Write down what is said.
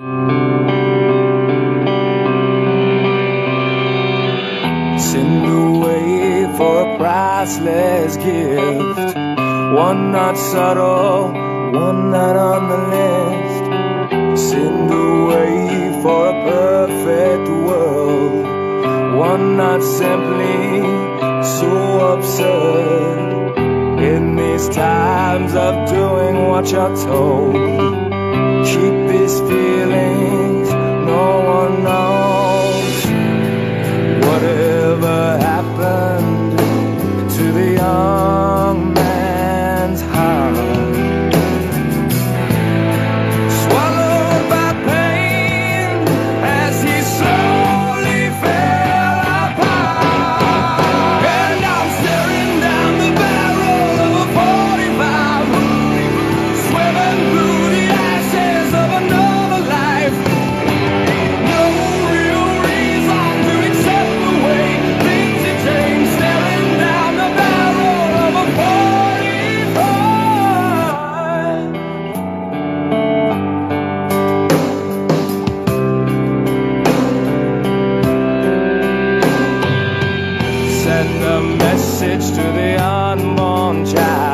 Send away for a priceless gift. One not subtle, one not on the list. Send away for a perfect world. One not simply so absurd. In these times of doing what you're told, message to the unborn child.